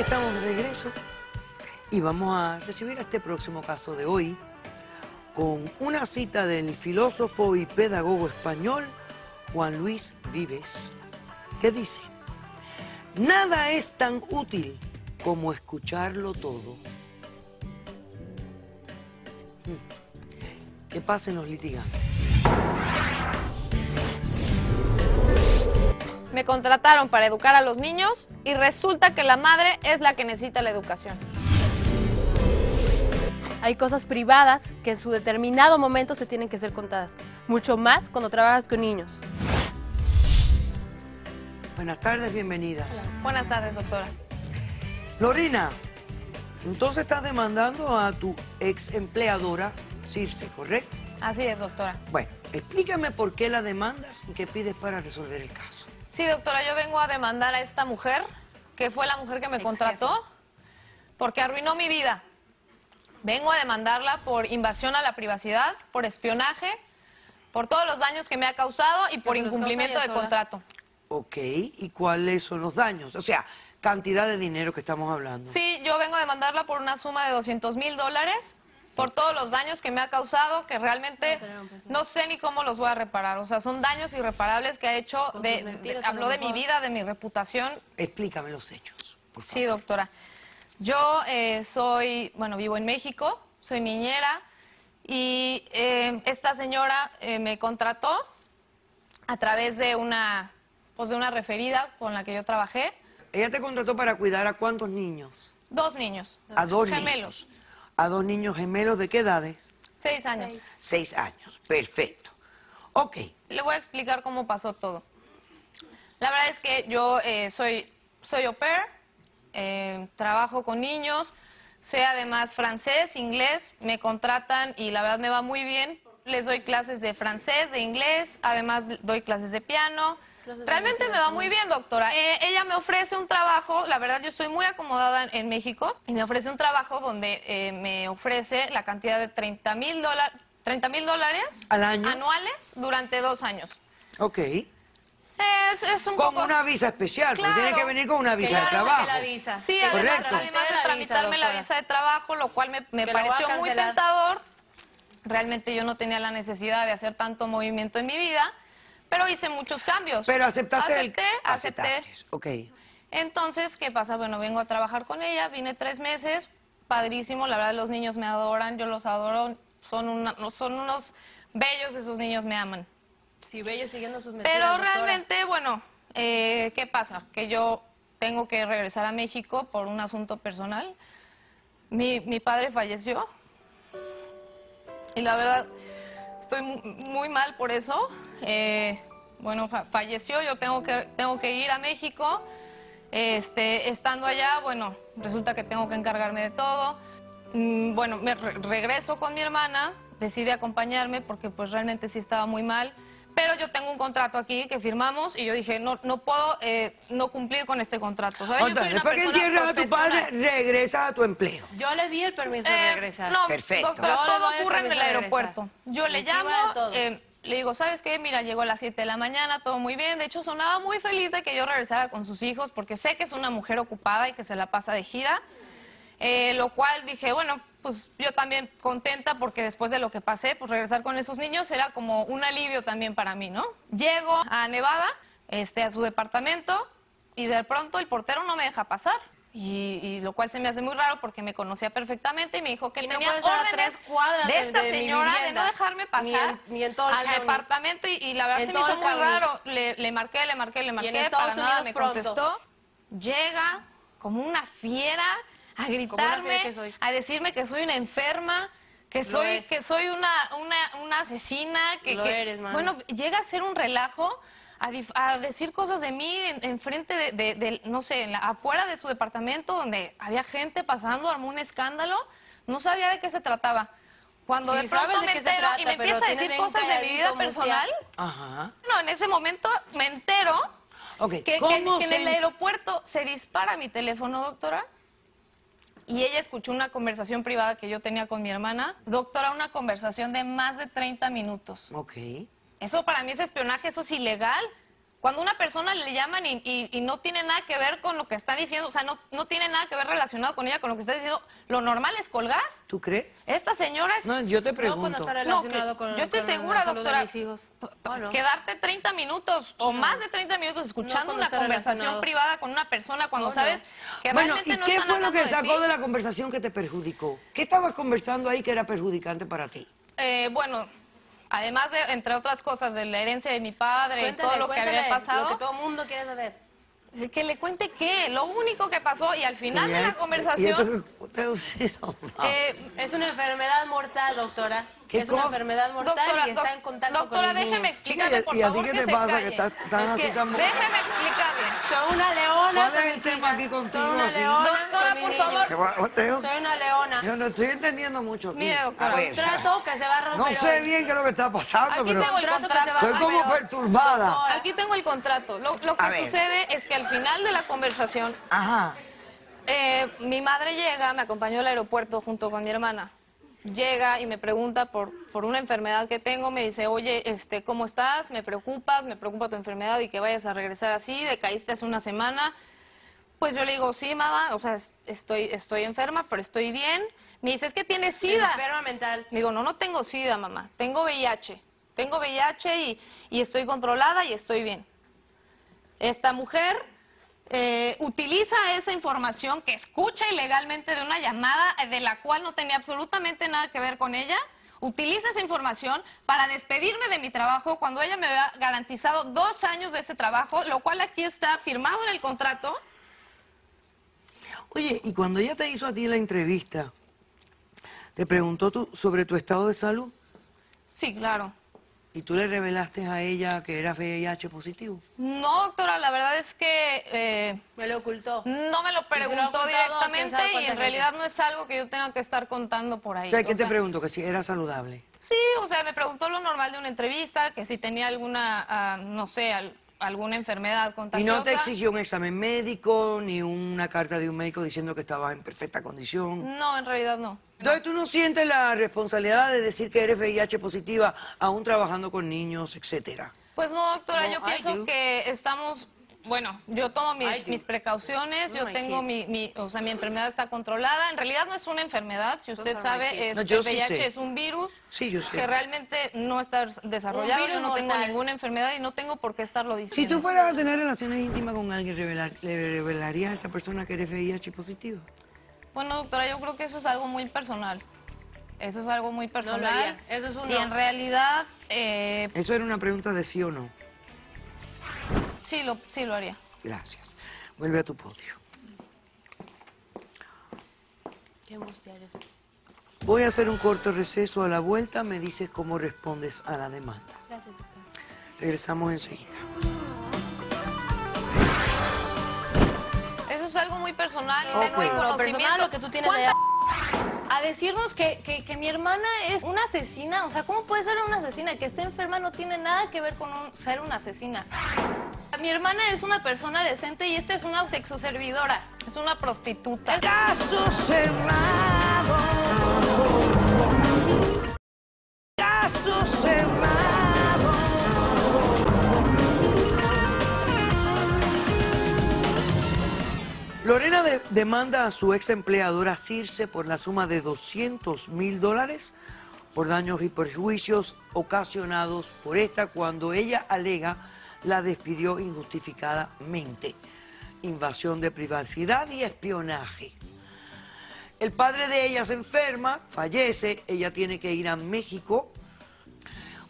estamos de regreso y vamos a recibir este próximo caso de hoy con una cita del filósofo y pedagogo español Juan Luis Vives, que dice, nada es tan útil como escucharlo todo. Hmm. Que pasen los litigantes. Me contrataron para educar a los niños y resulta que la madre es la que necesita la educación. Hay cosas privadas que en su determinado momento se tienen que ser contadas, mucho más cuando trabajas con niños. Buenas tardes, bienvenidas. Buenas tardes, doctora. Lorena, entonces estás demandando a tu ex empleadora Circe, ¿correcto? Así es, doctora. Bueno, explícame por qué la demandas y qué pides para resolver el caso. Sí, doctora, yo vengo a demandar a esta mujer, que fue la mujer que me contrató, porque arruinó mi vida. Vengo a demandarla por invasión a la privacidad, por espionaje, por todos los daños que me ha causado y por incumplimiento de contrato. Ok, ¿y cuáles son los daños? O sea, cantidad de dinero que estamos hablando. Sí, yo vengo a demandarla por una suma de 200 mil dólares, por todos los daños que me ha causado, que realmente no sé ni cómo los voy a reparar. O sea, son daños irreparables que ha hecho, de, habló de mi vida, de mi reputación. Explícame los hechos, por favor. Sí, doctora. Yo eh, soy, bueno, vivo en México, soy niñera y eh, esta señora eh, me contrató a través de una, pues de una referida con la que yo trabajé. Ella te contrató para cuidar a cuántos niños? Dos niños. A dos Gemelos. niños. A dos niños gemelos de qué edades? Seis años. Seis años. Perfecto. Ok. Le voy a explicar cómo pasó todo. La verdad es que yo eh, soy, soy au pair, eh, trabajo con niños, sé además francés, inglés, me contratan y la verdad me va muy bien. Les doy clases de francés, de inglés, además doy clases de piano. Realmente me va muy bien, doctora. Eh, ella me ofrece un trabajo, la verdad yo estoy muy acomodada en, en México, y me ofrece un trabajo donde eh, me ofrece la cantidad de 30 mil dólares. 30 mil dólares ¿Al año? anuales durante dos años. Ok. Es, es un Con poco... una visa especial, porque Claro. tiene que venir con una visa de trabajo. que la visa. Sí, además, Correcto. además de la tramitarme visa, la visa de trabajo, lo cual me, pareció muy tentador. Realmente yo no tenía la necesidad de hacer tanto movimiento en mi vida, pero hice muchos cambios. Pero aceptaste Acepté, el... acepté. Aceptaste. Ok. Entonces, ¿qué pasa? Bueno, vengo a trabajar con ella, vine tres meses, padrísimo, la verdad los niños me adoran, yo los adoro, son, una- no, son unos bellos, esos niños me aman. Si bello siguiendo sus mentiras, Pero doctora. realmente, bueno, eh, ¿qué pasa? Que yo tengo que regresar a México por un asunto personal. Mi, mi padre falleció y la verdad estoy mu- muy mal por eso. Eh, bueno, fa- falleció, yo tengo que, tengo que ir a México. Este, estando allá, bueno, resulta que tengo que encargarme de todo. Mm, bueno, me re- regreso con mi hermana, decide acompañarme porque pues realmente sí estaba muy mal. Pero yo tengo un contrato aquí que firmamos y yo dije, no, no puedo eh, no cumplir con este contrato. ¿sabes? Yo Otra, soy una después que persona entierras a tu padre, regresa a tu empleo. Yo le di el permiso de Eh, regresar. No, Perfecto. doctora, Yo todo ocurre en el aeropuerto. Yo le llamo, eh, le digo, ¿sabes qué? Mira, llegó a las 7 de la mañana, todo muy bien. De hecho, sonaba muy feliz de que yo regresara con sus hijos porque sé que es una mujer ocupada y que se la pasa de gira. Eh, lo cual dije, bueno, pues yo también contenta porque después de lo que pasé, pues regresar con esos niños era como un alivio también para mí, ¿no? Llego a Nevada, este, a su departamento y de pronto el portero no me deja pasar. Y, y lo cual se me hace muy raro porque me conocía perfectamente y me dijo que Y no tenía a órdenes tres cuadras de de- esta de señora de no dejarme pasar Ni en- ni en todo al county. departamento y, y la verdad En se me hizo muy county. raro. Le, le marqué, le marqué, le marqué, para nada Unidos me pronto. contestó. Llega como una fiera a gritarme, fiera que soy. a decirme que soy una enferma, que soy, que soy una, una, una asesina, que, Lo que- eres, bueno, llega a ser un relajo. A, a decir cosas de mí en, en frente de, de- de- no sé, la- afuera de su departamento donde había gente pasando, armó un escándalo, no sabía de qué se trataba. Cuando Sí, de pronto de me entero trata, y me empieza a decir cosas de mi vida personal, Ajá. no, en ese momento me entero Ok, que, que- ¿cómo que en el aeropuerto se dispara mi teléfono, doctora. Y ella escuchó una conversación privada que yo tenía con mi hermana. Doctora, una conversación de más de 30 minutos. Ok. Eso para mí es espionaje, eso es ilegal. Cuando una persona le llaman y, y- y no tiene nada que ver con lo que está diciendo, o sea, no, no tiene nada que ver relacionado con ella, con lo que está diciendo, lo normal es colgar. ¿Tú crees? Esta señora es... No, yo te No cuando pregunto. está No, relacionado que- con yo estoy con segura, la doctora, de mis hijos. p- ¿O no? quedarte 30 minutos o más de 30 minutos escuchando una conversación privada con una persona cuando ¿O no? sabes que Bueno, realmente ¿y no qué están fue lo que de sacó ti. de la conversación que te perjudicó? ¿Qué estabas conversando ahí que era perjudicante para ti? Eh, bueno, además de, entre otras cosas, de la herencia de mi padre y todo lo que había pasado, Lo que todo el mundo quiere saber. que le cuente qué, lo único que pasó y al final de ¿Y la conversación... eh, Es una enfermedad mortal, doctora. ¿Qué es una enfermedad mortal Doctora, y está en contacto doctora, con mis déjeme explicarle, por ¿y a ti favor, qué que te se pasa calle. que estás tan Es así que tan... Déjeme explicarle. Soy una leona ¿Cuál con es el mis tema hijas. aquí contigo, Soy una leona Doctora, por favor. Soy una leona. Yo no estoy entendiendo mucho aquí. Mire, doctora, A ver, Contrato que se va a romper no sé hoy. bien qué es lo que está pasando, Aquí pero tengo el Contrato que se va a estoy romper como perturbada. Doctora. Aquí tengo el contrato. Lo, lo que sucede es que al final de la conversación, Ajá. eh, mi madre llega, me acompañó al aeropuerto junto con mi hermana. Llega y me pregunta por, por una enfermedad que tengo, me dice, oye, este, ¿cómo estás? Me preocupas, me preocupa tu enfermedad y que vayas a regresar así, decaíste hace una semana. Pues yo le digo, sí, mamá, o sea, es- estoy, estoy enferma, pero estoy bien. Me dice, es que tienes SIDA. Enferma mental. Le digo, no, no tengo SIDA, mamá. Tengo VIH. Tengo VIH y, y estoy controlada y estoy bien. Esta mujer eh, utiliza esa información que escucha ilegalmente de una llamada eh, de la cual no tenía absolutamente nada que ver con ella. Utiliza esa información para despedirme de mi trabajo cuando ella me había garantizado dos años de ese trabajo, lo cual aquí está firmado en el contrato. Oye, y cuando ella te hizo a ti la entrevista, te preguntó tú sobre tu estado de salud Sí, claro. Y tú le revelaste a ella que era VIH positivo. No, doctora, la verdad es que eh, Me lo ocultó. No me lo preguntó directamente y en gente. realidad no es algo que yo tenga que estar contando por ahí. O sea, ¿qué O te sea, preguntó? Que si era saludable. Sí, o sea, me preguntó lo normal de una entrevista, que si tenía alguna, ah, no sé, al- alguna enfermedad Y contagiosa. no te exigió un examen médico ni una carta de un médico diciendo que estabas en perfecta condición. No, en realidad no. Entonces, ¿tú no sientes la responsabilidad de decir que eres VIH positiva aún trabajando con niños, etcétera? Pues no, doctora, No, yo I pienso do. que estamos, bueno, yo tomo mis, precauciones, No, yo tengo mi, o sea, mi enfermedad está controlada. En realidad no es una enfermedad, si usted sabe, es, No, el sí VIH sé. es un virus Sí, yo sé. que realmente no está desarrollado, yo no tengo ninguna enfermedad y no tengo por qué estarlo Si diciendo. tú fueras a tener relaciones íntimas con alguien, revelar- ¿le revelarías a esa persona que eres VIH positivo? Bueno, doctora, yo creo que eso es algo muy personal. Eso es algo muy personal. Eso es un Y no. en realidad, eh, Eso era una pregunta de sí o no. Sí, lo, sí lo haría. Gracias. Vuelve a tu podio. Qué angustia eres. Voy a hacer un corto receso a la vuelta. Me dices cómo respondes a la demanda. Gracias, doctora. Regresamos enseguida. Eso es algo muy personal y Ok. tengo el conocimiento. personal, lo que tú tienes de a decirnos que, que- que mi hermana es una asesina. O sea, ¿cómo puede ser una asesina? Que esté enferma no tiene nada que ver con un- ser una asesina. Mi hermana es una persona decente y esta es una sexoservidora. Es una prostituta. Caso cerrado. Caso cerrado. Lorena de- demanda a su ex empleadora Circe por la suma de 200 mil dólares por daños y perjuicios ocasionados por esta cuando ella alega la despidió injustificadamente. Invasión de privacidad y espionaje. El padre de ella se enferma, fallece, ella tiene que ir a México.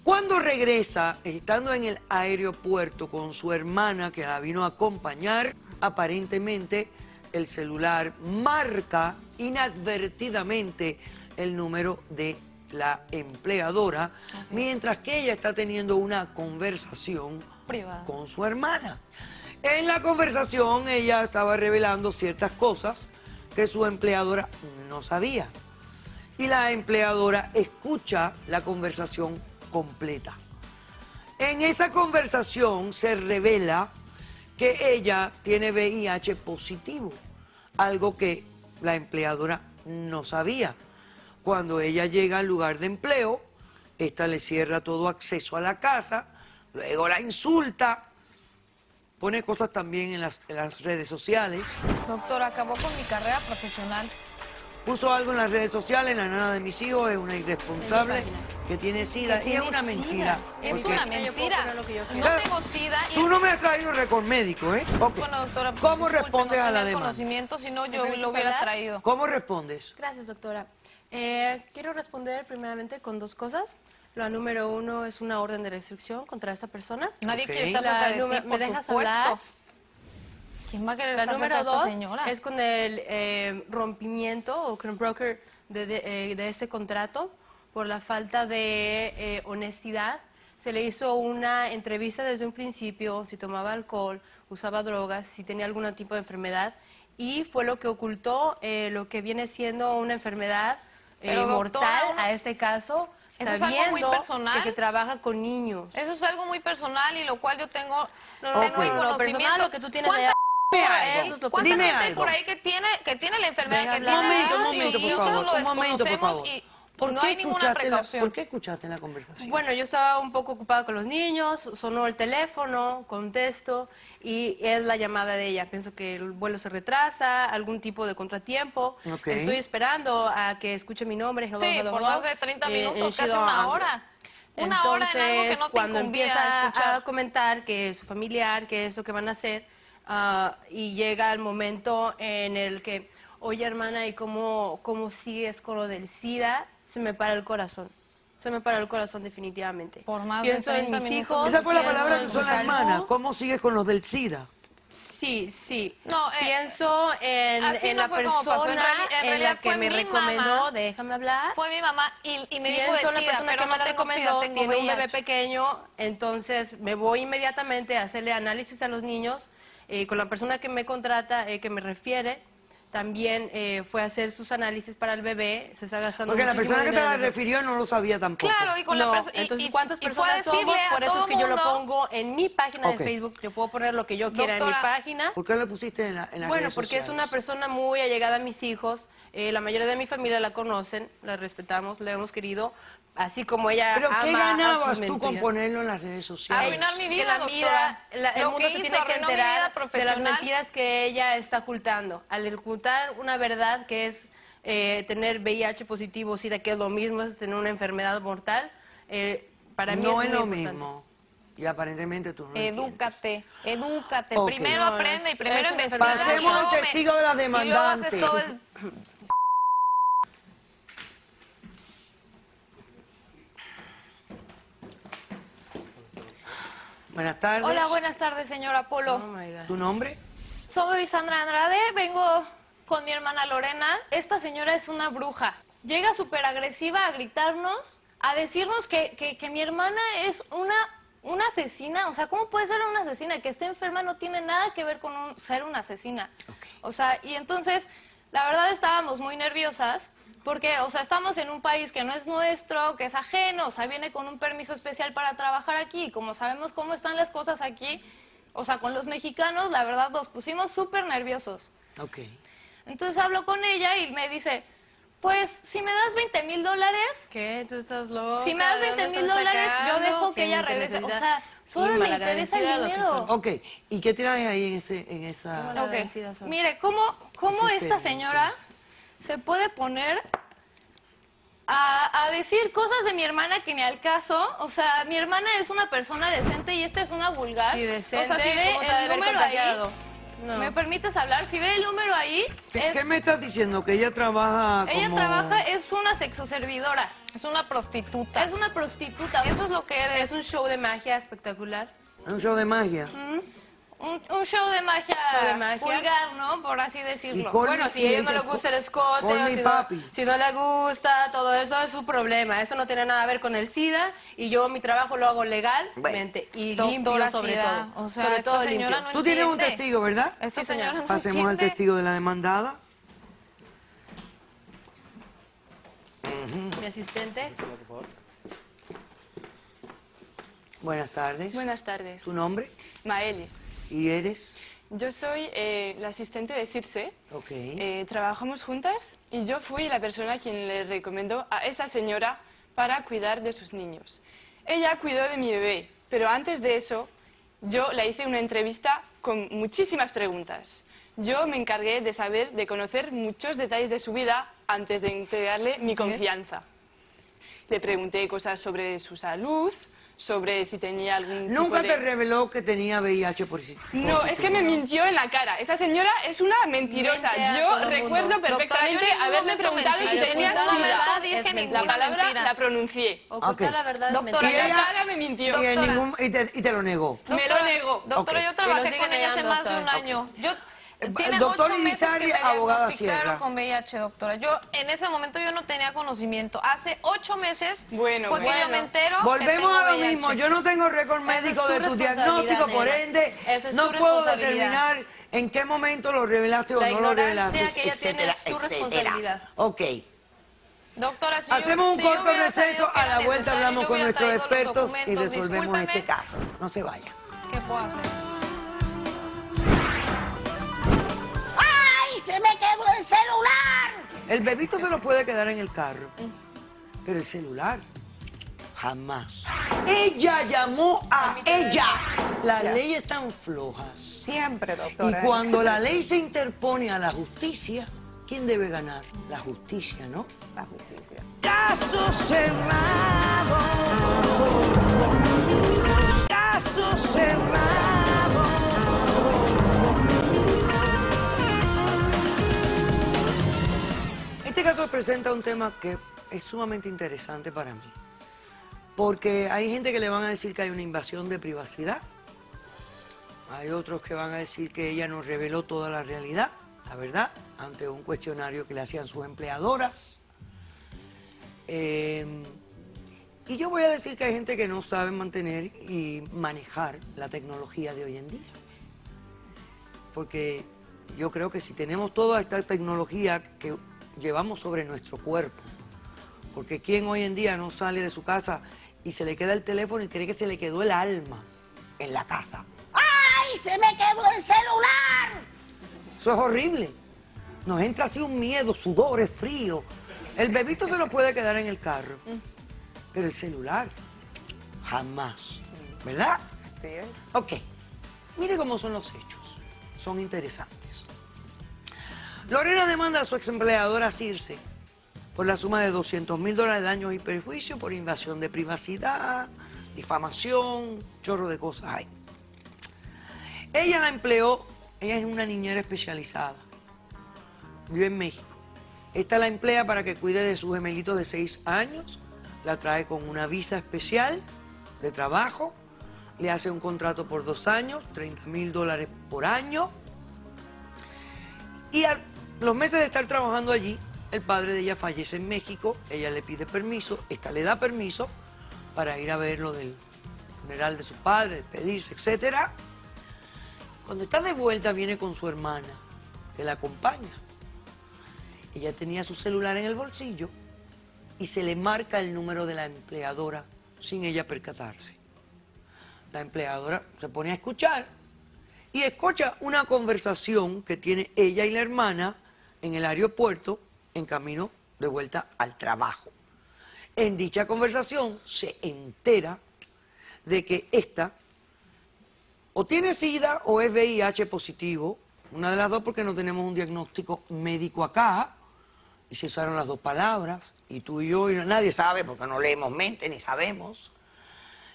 Cuando regresa, estando en el aeropuerto con su hermana que la vino a acompañar, aparentemente el celular marca inadvertidamente el número de la empleadora, mientras que ella está teniendo una conversación Con su hermana. En la conversación ella estaba revelando ciertas cosas que su empleadora no sabía. Y la empleadora escucha la conversación completa. En esa conversación se revela que ella tiene VIH positivo, algo que la empleadora no sabía. Cuando ella llega al lugar de empleo, esta le cierra todo acceso a la casa, luego la insulta, pone cosas también en las, en las redes sociales. Doctor, acabó con mi carrera profesional. Puso algo en las redes sociales, la nana de mis hijos es una irresponsable que tiene sida. Que y es tiene una sida. mentira. Es porque- una mentira. poner lo que yo No tengo sida. y Tú es- no me has traído récord médico, ¿eh? Ok. Bueno, doctora, pues, ¿Cómo disculpe, respondes no a la demanda? conocimiento, si no yo lo hubiera hablar? traído. ¿Cómo respondes? Gracias, doctora. Eh, quiero responder primeramente con dos cosas. La número uno es una orden de restricción contra esta persona. Nadie Ok. quiere estar La cerca de número- ti, ¿me por dejas supuesto. hablar? ¿Quién va a querer La estar número cerca dos esta señora? es con el eh, rompimiento o con el broker de, de, eh, de este contrato por la falta de eh, honestidad. Se le hizo una entrevista desde un principio, si tomaba alcohol, usaba drogas, si tenía algún tipo de enfermedad, y fue lo que ocultó eh, lo que viene siendo una enfermedad eh, doctora, mortal, a este caso, Eso es algo muy personal. que se trabaja con niños. Eso es algo muy personal y lo cual yo tengo, No, no, tengo Ok. el no, no, conocimiento. personal, lo que tú tienes ¿Cuánta allá- Dime por algo. ahí- Eso es lo ¿Cuánta Dime gente hay algo. por ahí que tiene, que tiene la enfermedad, que tiene Momento, virus momento, y nosotros lo desconocemos y ¿Por no qué hay ninguna escuchaste la- precaución? ¿Por qué escuchaste la conversación? Bueno, yo estaba un poco ocupada con los niños, sonó el teléfono, contesto y es la llamada de ella. Pienso que el vuelo se retrasa, algún tipo de contratiempo. Estoy esperando a que escuche mi nombre. Hello, Sí, hello, por hello. más de 30 Eh, minutos, she casi una answer. hora. Una hora en algo que Entonces, no te cuando empieza escuchar. a comentar que su familiar, que es lo que van a hacer, ah, y llega el momento en el que, oye hermana, ¿y cómo, cómo sigues con lo del SIDA? Se me para el corazón. Se me para el corazón definitivamente. Por más de Pienso en 30 mis hijos. Esa fue la palabra en que usó la hermana. ¿Cómo sigues con los del SIDA? Sí, sí. No, eh, Pienso en, en no la. En persona reali- en en, realidad la que fue me mi recomendó, mamá. déjame hablar. Fue mi mamá y, y me dijo Pienso de en la SIDA, persona pero que no me la tengo SIDA, recomendó, tengo tiene un bebé pequeño, entonces me voy inmediatamente a hacerle análisis a los niños. eh, con la persona que me contrata, eh, que me refiere, también eh, fue a hacer sus análisis para el bebé. Se está gastando Porque la persona que te la refirió no lo sabía tampoco. Claro, y con No, la persona. y- entonces, y- ¿cuántas y a personas somos? decirle a Por eso es que yo lo mundo- pongo en mi página Ok. de Facebook. Yo puedo poner lo que yo quiera en mi Doctora, página. ¿Por qué le pusiste en, la, en las Bueno, redes porque es sociales? una persona muy allegada a mis hijos. eh, la mayoría de mi familia la conocen, la respetamos, la hemos querido, así como ella ¿Pero ama qué a sus ganabas tú mentiras. con ponerlo en las redes sociales? Arruinar mi vida, la doctora. vida- la- el Lo mundo que se hizo tiene que arruinó mi enterar vida de las profesional. mentiras que ella está ocultando. Al ocultar una verdad que es eh, tener VIH positivo, SIDA, que es lo mismo, es tener una enfermedad mortal, eh, para mí no es, es lo importante. mismo. Y aparentemente tú no Edúcate, edúcate. Ok. Primero No, aprende y primero investiga. y Pasemos al testigo de la Y luego demandante. haces todo el... Buenas tardes. Hola, buenas tardes, señora Polo. Oh my God. ¿Tu nombre? Soy Sandra Andrade, vengo con mi hermana Lorena. Esta señora es una bruja. Llega súper agresiva a gritarnos, a decirnos que, que- que mi hermana es una, una asesina. O sea, ¿cómo puede ser una asesina? Que esté enferma no tiene nada que ver con un- ser una asesina. O sea, y entonces, la verdad estábamos muy nerviosas. Porque, o sea, estamos en un país que no es nuestro, que es ajeno, o sea, viene con un permiso especial para trabajar aquí. y Como sabemos cómo están las cosas aquí, o sea, con los mexicanos, la verdad, nos pusimos súper nerviosos. Ok. Entonces hablo con ella y me dice, pues, si me das 20 mil dólares, ¿Qué? ¿Tú estás loca? si me das ¿De 20 dónde mil dólares, yo dejo que ¿Qué ella regrese. O sea, solo le interesa el dinero. Ok. ¿Y qué traes ahí en, ese, en esa...? ¿Cómo Ok. agradecidas son. Mire, ¿cómo, cómo esta señora se puede poner a, a decir cosas de mi hermana que ni al caso? O sea, mi hermana es una persona decente y esta es una vulgar. Sí, decente, O sea, si ve ¿cómo se ha de el número ahí? No. ¿me permites hablar? Si ve el número ahí, ¿Qué, es- qué me estás diciendo? ¿Que ella trabaja ella trabaja, es una sexoservidora. Es una prostituta. Es una prostituta. Eso es lo que eres. Es un show de magia espectacular. Un show de magia. Un, un show de magia, Show de magia. vulgar, ¿no? Por así decirlo. Bueno, si a ellos no les gusta el escote, "Call o me si, papi". no, si no les gusta, todo eso es su problema. Eso no tiene nada que ver con el SIDA y yo mi trabajo lo hago legalmente y limpio Doctora sobre Sida, todo. O sea, sobre esta todo señora limpio. no Tú tienes un testigo, ¿verdad? Esta Sí, señora señora. no Pasemos al entiende. testigo de la demandada. Mi asistente. Buenas tardes. Buenas tardes. ¿Tu nombre? Maelis. ¿Y eres? Yo soy eh, la asistente de Circe. Ok. Eh, trabajamos juntas y yo fui la persona quien le recomendó a esa señora para cuidar de sus niños. Ella cuidó de mi bebé, pero antes de eso, Yo le hice una entrevista con muchísimas preguntas. Yo me encargué de saber, de conocer muchos detalles de su vida antes de entregarle mi confianza. Le pregunté cosas sobre su salud, sobre si tenía algún Nunca tipo de... te reveló que tenía VIH por si- No, es que me mintió en la cara. Esa señora es una mentirosa. Yo recuerdo mundo. perfectamente momento preguntado si En tenía sida. dije Es La palabra mentira. la pronuncié. Ocultar Ok. la verdad Doctora, es Y mentira. La ella- cara me mintió. Y, en ningún- y te, y te lo negó. Me lo negó. Doctora, yo Y trabajé con ella hace más de un año. Yo, tiene doctor ocho meses que me diagnosticaron con VIH, doctora. Yo, en ese momento, yo no tenía conocimiento. Hace ocho meses Bueno, fue que bueno. yo me entero que Volvemos tengo a lo VIH. mismo. Yo no tengo récord es médico tu de tu diagnóstico, por ende, es no puedo determinar en qué momento lo revelaste o La no lo revelaste, que ella tiene etcétera, es tu etcétera. responsabilidad. Ok. Doctora, si yo- Hacemos un corto receso, que a la vuelta hablamos con nuestros expertos y resolvemos este caso. No se vaya. ¿Qué puedo hacer? El bebito se lo puede quedar en el carro, pero el celular, jamás. Ella llamó a ella. Las leyes están flojas. Siempre, Y doctora. cuando la ley se interpone a la justicia, ¿quién debe ganar? La justicia, ¿no? La justicia. Caso cerrado. Caso cerrado. Caso presenta un tema que es sumamente interesante para mí. Porque hay gente que le van a decir que hay una invasión de privacidad. Hay otros que van a decir que ella nos reveló toda la realidad, la verdad, ante un cuestionario que le hacían sus empleadoras. Eh, y yo voy a decir que hay gente que no sabe mantener y manejar la tecnología de hoy en día. Porque yo creo que si tenemos toda esta tecnología que llevamos sobre nuestro cuerpo, porque ¿quién hoy en día no sale de su casa y se le queda el teléfono y cree que se le quedó el alma en la casa? ¡Ay, se me quedó el celular! Eso es horrible. Nos entra así un miedo, sudores, frío. El bebito se lo puede quedar en el carro, pero el celular, jamás. ¿Verdad? Es. Ok. Mire cómo son los hechos. Son interesantes. Lorena demanda a su ex empleadora Circe por la suma de 200 mil dólares de daños y perjuicios por invasión de privacidad, difamación, chorro de cosas hay. Ella la empleó, ella es una niñera especializada, vive en México. Esta la emplea para que cuide de sus gemelitos de 6 años, la trae con una visa especial de trabajo, le hace un contrato por dos años, 30 mil dólares por año. Y a los meses de estar trabajando allí, el padre de ella fallece en México, ella le pide permiso, esta le da permiso para ir a ver lo del funeral de su padre, despedirse, etcétera. Cuando está de vuelta viene con su hermana, que la acompaña. Ella tenía su celular en el bolsillo y se le marca el número de la empleadora sin ella percatarse. La empleadora se pone a escuchar y escucha una conversación que tiene ella y la hermana en el aeropuerto en camino de vuelta al trabajo. En dicha conversación se entera de que esta o tiene SIDA o es VIH positivo, una de las dos porque no tenemos un diagnóstico médico acá, y se usaron las dos palabras, y tú y yo, y nadie sabe porque no leemos mente ni sabemos.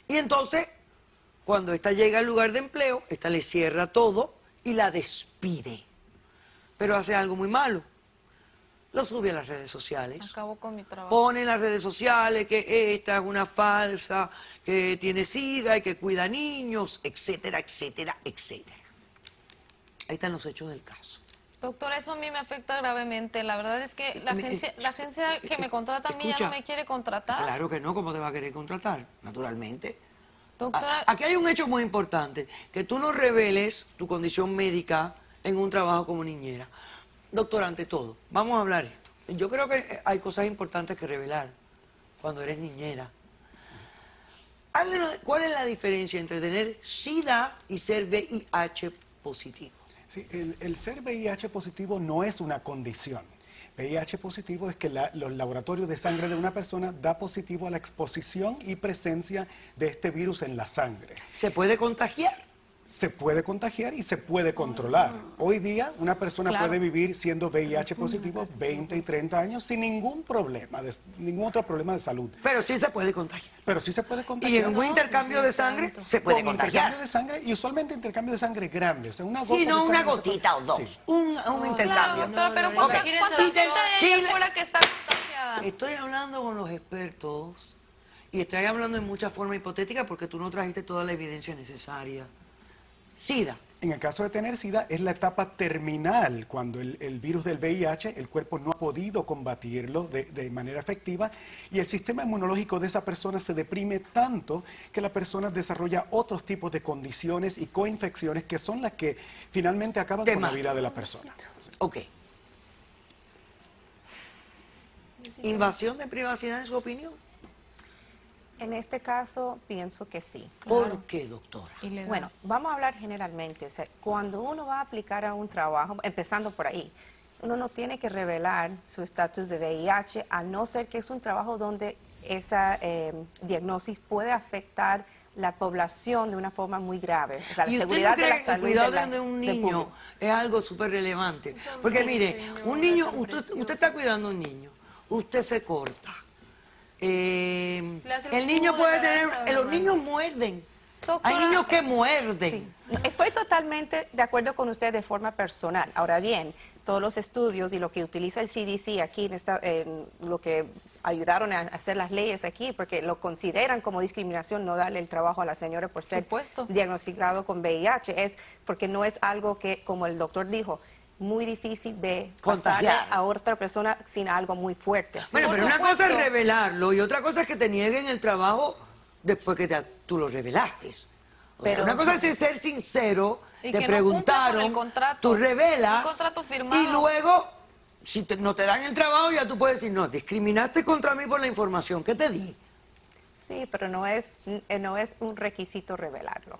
Y entonces, cuando esta llega al lugar de empleo, esta le cierra todo y la despide. Pero hace algo muy malo. Lo sube a las redes sociales. Acabo con mi trabajo. Pone en las redes sociales que esta es una falsa, que tiene sida y que cuida niños, etcétera, etcétera, etcétera. Ahí están los hechos del caso. Doctora, eso a mí me afecta gravemente. La verdad es que la agencia, la agencia que me contrata a mí ya no me quiere contratar. Claro que no, ¿cómo te va a querer contratar? Naturalmente. Doctora, Aquí hay un hecho muy importante, que tú no reveles tu condición médica en un trabajo como niñera. Doctor, ante todo, vamos a hablar esto. Yo creo que hay cosas importantes que revelar cuando eres niñera. ¿Cuál es la diferencia entre tener SIDA y ser VIH positivo? Sí, el, el ser VIH positivo no es una condición. VIH positivo es que la- los laboratorios de sangre de una persona da positivo a la exposición y presencia de este virus en la sangre. ¿Se puede contagiar? Se puede contagiar y se puede controlar. Hoy día una persona Claro. puede vivir siendo VIH positivo 20 y 30 años sin ningún problema, de- ningún otro problema de salud. Pero sí se puede contagiar. Pero sí se puede Y contagiar. en un intercambio de sangre se puede con contagiar. intercambio de sangre y usualmente intercambio de sangre grande, o sea, una gota Sí, de no una sangre se gotita o dos. sí. Un, un Claro, intercambio. doctora, pero no, ¿cuánta, no. cuánta gente de ella fue la que está contagiada? Estoy hablando con los expertos y estoy hablando en mucha forma hipotética porque tú no trajiste toda la evidencia necesaria. SIDA. En el caso de tener SIDA, es la etapa terminal, cuando el, el virus del VIH, el cuerpo no ha podido combatirlo de, de manera efectiva y el sistema inmunológico de esa persona se deprime tanto que la persona desarrolla otros tipos de condiciones y coinfecciones que son las que finalmente acaban con la vida de la persona. Ok. Invasión de privacidad en su opinión. En este caso, pienso que sí. ¿Por qué, doctora? Ilegal. Bueno, vamos a hablar generalmente. O sea, cuando uno va a aplicar a un trabajo, empezando por ahí, uno no tiene que revelar su estatus de VIH, a no ser que es un trabajo donde esa eh, diagnosis puede afectar la población de una forma muy grave. O sea, la ¿Y usted seguridad no cree de la que el salud cuidado de, la- de un niño es algo súper relevante? Porque mire, un niño, usted, usted está cuidando a un niño, usted se corta. Eh, el niño puede tener, eh, los niños muerden. Hay niños que muerden. Sí. Estoy totalmente de acuerdo con usted de forma personal. Ahora bien, todos los estudios y lo que utiliza el CDC aquí, en, esta, en lo que ayudaron a hacer las leyes aquí, porque lo consideran como discriminación no darle el trabajo a la señora por ser Supuesto. diagnosticado con VIH, es porque no es algo que, como el doctor dijo, muy difícil de pasarle Contagiar. a otra persona sin algo muy fuerte. Bueno, pero una cosa es revelarlo y otra cosa es que te nieguen el trabajo después que te- tú lo revelaste. O sea, Pero- una cosa es ser sincero, Y te que no preguntaron, con el contrato. tú revelas Un contrato firmado. y luego, si te- no te dan el trabajo, ya tú puedes decir, no, discriminaste contra mí por la información que te di. Sí, pero no es, eh, no es un requisito revelarlo.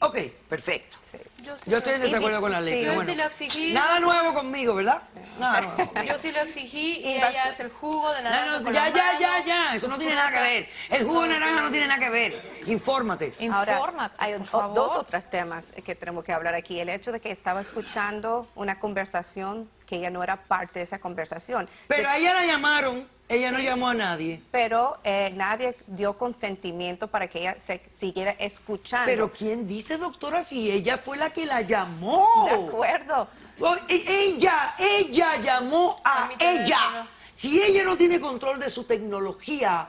Ok, perfecto. Sí. Yo sí Yo lo estoy en desacuerdo con la ley. Sí, pero yo bueno. sí lo exigí. Nada nuevo conmigo, ¿verdad? Nada nuevo. conmigo. Yo sí lo exigí y ella hace el jugo de naranja no, con ya, ya, mano. ya, ya, eso no tiene nada que ver. El jugo de naranja no tiene nada que ver. Infórmate. Ahora, Infórmate, hay por o- favor. dos otros temas que tenemos que hablar aquí. El hecho de que estaba escuchando una conversación que ella no era parte de esa conversación. Pero De- a ella la llamaron, ella no llamó a nadie. pero, eh, nadie dio consentimiento para que ella se siguiera escuchando. Pero ¿quién dice, doctora, si ella fue la que la llamó? de acuerdo. Oh, Ella, ella llamó a ella. Si ella no tiene control de su tecnología,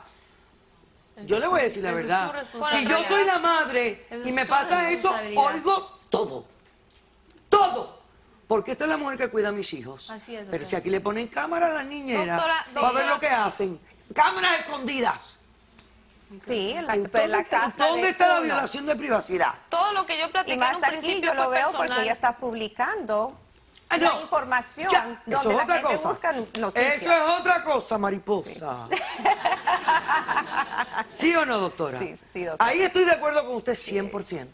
yo le voy a decir la verdad. Si yo soy la madre y me pasa eso, oigo todo. Todo. Porque esta es la mujer que cuida a mis hijos. Así es, Pero si aquí le ponen cámara a las niñeras, Doctora, va a ver lo que hacen. Cámaras escondidas. Sí, en la, Entonces, en la casa ¿dónde de está la violación de privacidad? Todo lo que yo platiqué Y en más un aquí principio yo lo fue veo personal. porque ella está publicando Ah, la información Ya, eso donde es la otra gente cosa. busca noticias. Eso es otra cosa, mariposa. Sí. o no, doctora? Sí, sí, doctora. Ahí estoy de acuerdo con usted 100%.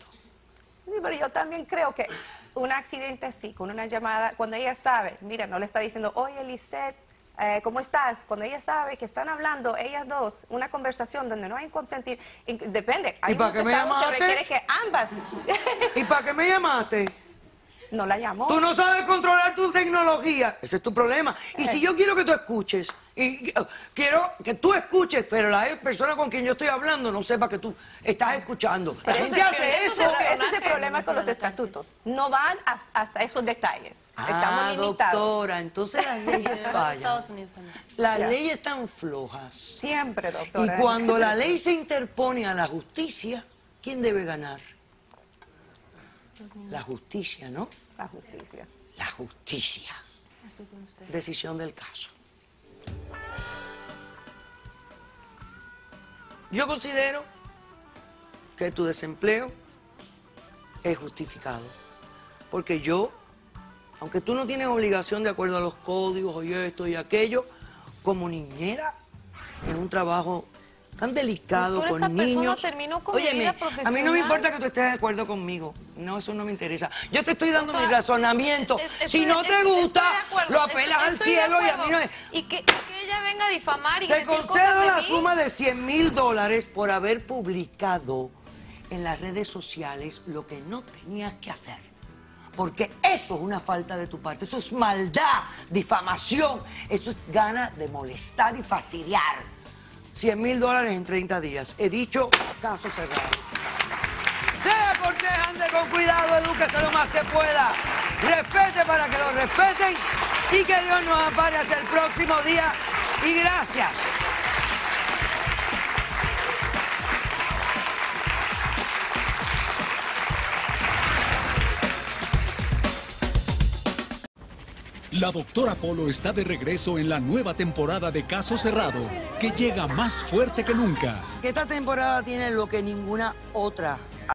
Sí, pero yo también creo que un accidente así, con una llamada, cuando ella sabe, mira, no le está diciendo, oye, Lisette, eh, ¿cómo estás? Cuando ella sabe que están hablando, ellas dos, una conversación donde no hay consentir, depende. Hay ¿Y para qué me que llamaste? requiere que ambas ¿Y para qué me llamaste? No la llamó. Tú no sabes controlar tu tecnología. Ese es tu problema. Y si yo quiero que tú escuches, y y, uh, quiero que tú escuches, pero la persona con quien yo estoy hablando no sepa que tú estás escuchando. La Pero gente eso- hace eso eso. es ese es el problema con los estatutos. No van a- hasta esos detalles. Estamos Ah, limitados. doctora, entonces las leyes En fallan. Estados Unidos también. Las Ya. leyes están flojas. Siempre, Y doctora. cuando la ley se interpone a la justicia, ¿quién debe ganar? La justicia, ¿no? La justicia. La justicia. Estoy con usted. Decisión del caso. Yo considero que tu desempleo es justificado. Porque yo, aunque tú no tienes obligación de acuerdo a los códigos y esto y aquello, como niñera, es un trabajo tan delicado con esta persona niños. terminó con mi vida A mí no me importa que tú estés de acuerdo conmigo. No, eso no me interesa. Yo te estoy dando Doctora, mi razonamiento. es- si no te gusta, acuerdo, lo apelas al cielo y a mí no es. Y que, que ella venga a difamar y Te decir concedo cosas de la mí. suma de 100 mil dólares por haber publicado en las redes sociales lo que no tenías que hacer. Porque eso es una falta de tu parte, eso es maldad, difamación, eso es gana de molestar y fastidiar. 100 mil dólares en 30 días. He dicho, caso cerrado. Sea porque ande con cuidado, edúquese lo más que pueda. Respete para que lo respeten y que Dios nos ampare hasta el próximo día. Y gracias. La doctora Polo está de regreso en la nueva temporada de Caso Cerrado, que llega más fuerte que nunca. Esta temporada tiene lo que ninguna otra